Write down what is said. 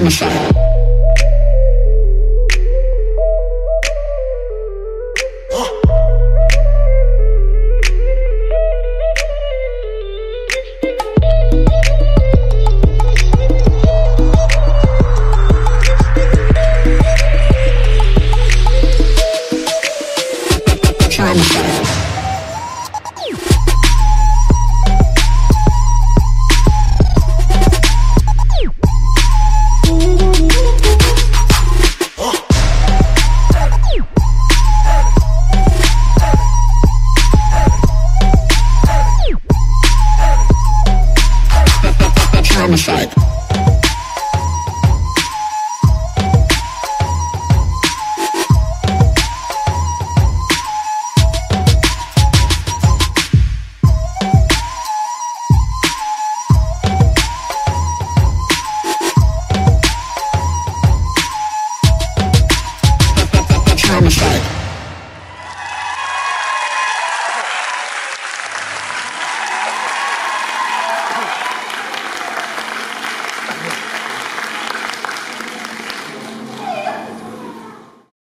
i'm sorry